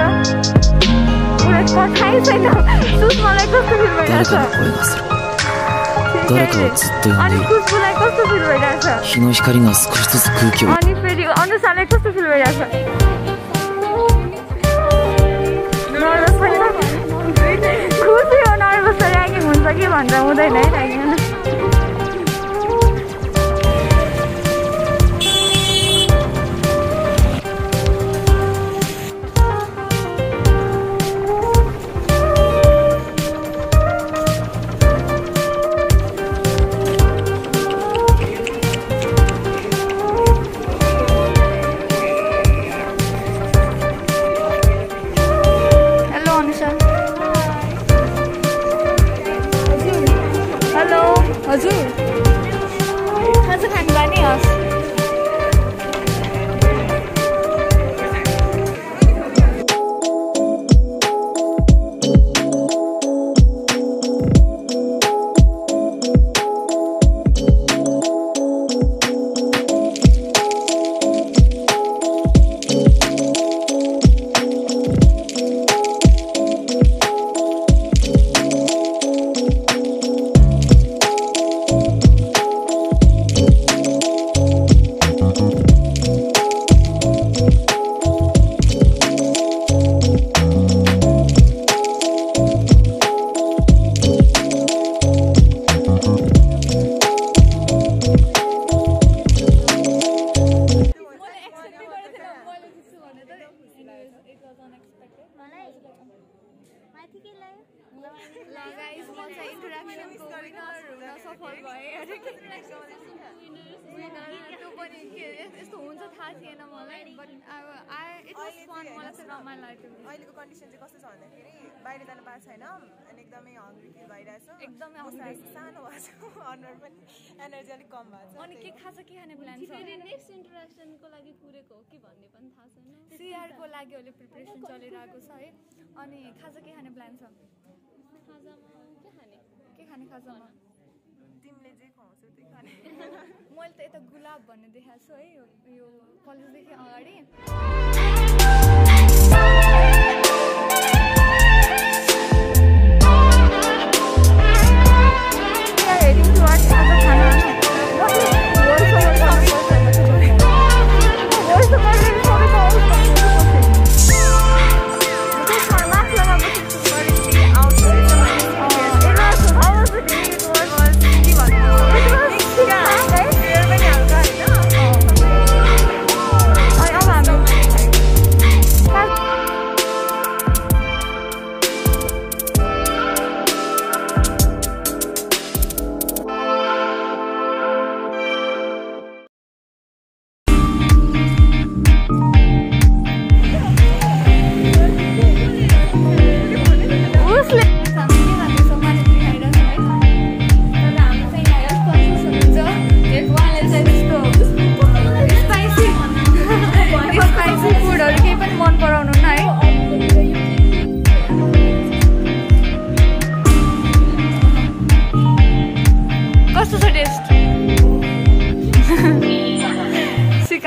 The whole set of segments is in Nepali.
मलाई थाहै छैन सुस मलाई कस्तो फिल भइरहेछ? अनि कस्तो फिल अनि फेरि अनुसारलाई कस्तो फिल भइरहेछ? गाइस म चाहिँ इन्टरेक्सनको विनर हुन सफल भएँ अरे के त्यो पनि के यस्तो हुन्छ थाहा थिएन मलाई बट अब आई इट वाज फन मलाई चाहिँ रमाइलो लाग्यो अहिलेको कन्डिसन चाहिँ कस्तो छ भन्दाखेरि बाहिर जानु पाएको छैन अनि एकदमै हङ्ग्री फिल भइरहेछ एकदमै। सानो भएको छ अनुहार पनि एनर्जी अलिक कम भएको छ अनि के खान्छ के खाने प्लान छ नेक्स्ट इन्टरेक्सनको लागि कुरेको हो कि भन्ने पनि थाहा छैन सिआरको लागि अहिले प्रिपरेसन चलिरहेको छ है अनि खाजा के खाने प्लान छ खाजामा के खाने के खाने खाजामा? तिमीले जे खुवाउँछौ त्यही खाने। मैले त यता गुलाब भन्ने देखाएको छु है यो- यो कलेजदेखि अगाडि।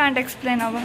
can't explain our.